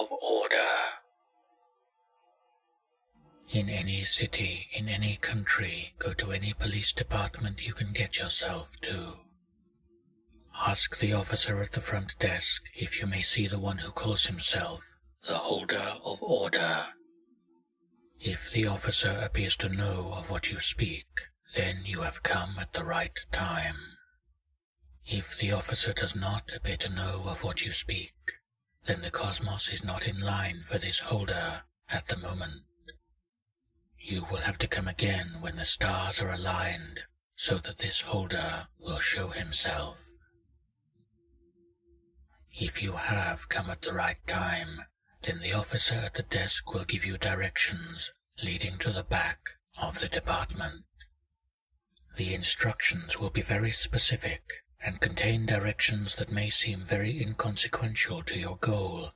of order. In any city, in any country, go to any police department you can get yourself to. Ask the officer at the front desk if you may see the one who calls himself the holder of order. If the officer appears to know of what you speak, then you have come at the right time. If the officer does not appear to know of what you speak, then the cosmos is not in line for this holder at the moment. You will have to come again when the stars are aligned so that this holder will show himself. If you have come at the right time, then the officer at the desk will give you directions leading to the back of the department. The instructions will be very specific and contain directions that may seem very inconsequential to your goal,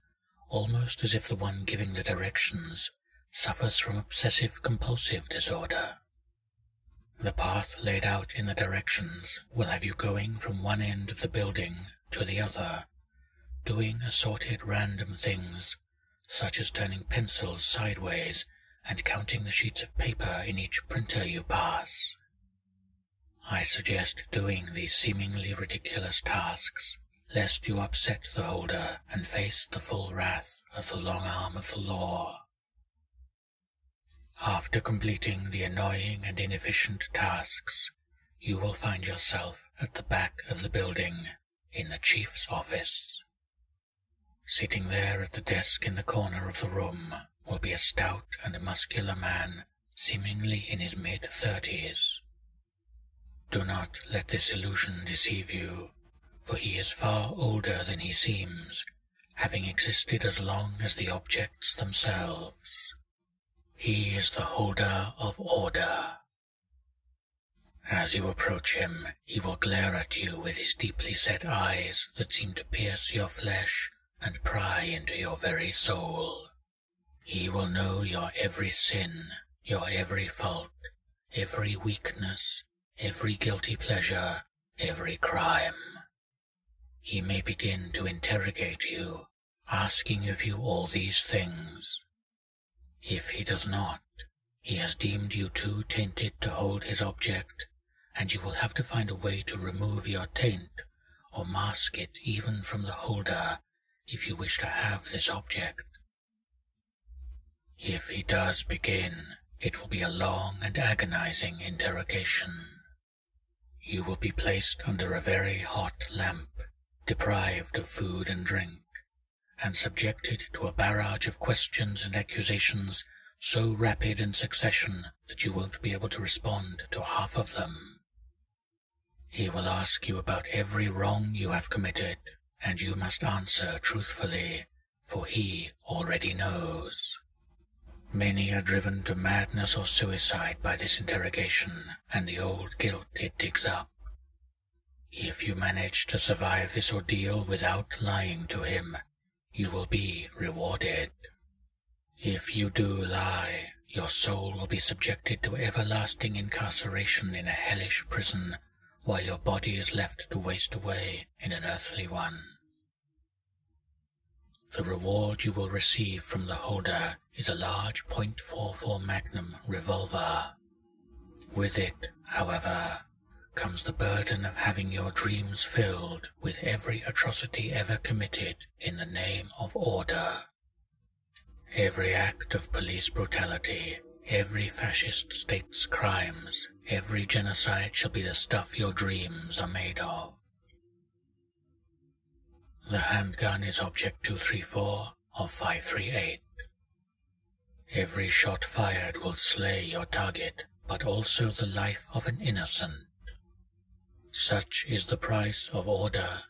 almost as if the one giving the directions suffers from obsessive compulsive disorder. The path laid out in the directions will have you going from one end of the building to the other, doing assorted random things, such as turning pencils sideways and counting the sheets of paper in each printer you pass. I suggest doing these seemingly ridiculous tasks, lest you upset the holder and face the full wrath of the long arm of the law. After completing the annoying and inefficient tasks, you will find yourself at the back of the building in the chief's office. Sitting there at the desk in the corner of the room will be a stout and muscular man, seemingly in his mid thirties. Do not let this illusion deceive you, for he is far older than he seems, having existed as long as the objects themselves. He is the holder of order. As you approach him, he will glare at you with his deeply set eyes that seem to pierce your flesh and pry into your very soul. He will know your every sin, your every fault, every weakness, every guilty pleasure, every crime. He may begin to interrogate you, asking of you all these things. If he does not, he has deemed you too tainted to hold his object, and you will have to find a way to remove your taint or mask it even from the holder if you wish to have this object. If he does begin, it will be a long and agonizing interrogation. You will be placed under a very hot lamp, deprived of food and drink, and subjected to a barrage of questions and accusations so rapid in succession that you won't be able to respond to half of them. He will ask you about every wrong you have committed, and you must answer truthfully, for he already knows. Many are driven to madness or suicide by this interrogation and the old guilt it digs up. If you manage to survive this ordeal without lying to him, you will be rewarded. If you do lie, your soul will be subjected to everlasting incarceration in a hellish prison, while your body is left to waste away in an earthly one. The reward you will receive from the holder is a large .44 Magnum revolver. With it, however, comes the burden of having your dreams filled with every atrocity ever committed in the name of order. Every act of police brutality, every fascist state's crimes, every genocide shall be the stuff your dreams are made of. The handgun is Object 234 of 538. Every shot fired will slay your target, but also the life of an innocent. Such is the price of order